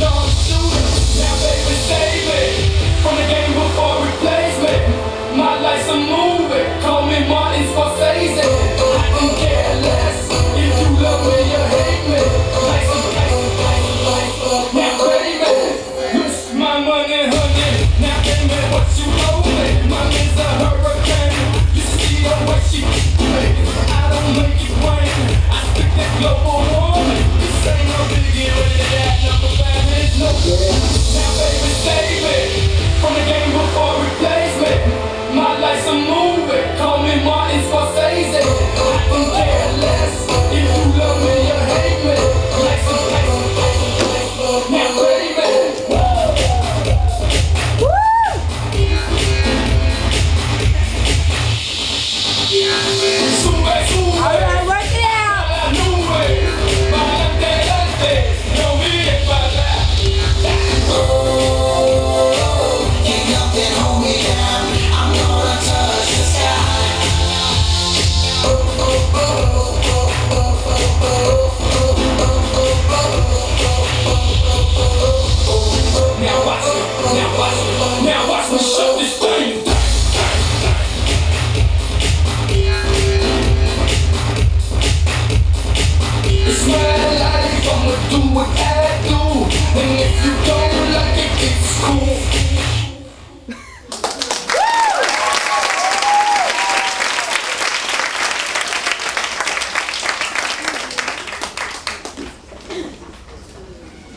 Don't shoot. Call me Martin Scorsese. I can care less if you love me or hate me. Like some, like some, like some, like some, my baby. Woo! Zoom back, zoom back. And if you don't like it, it's cool.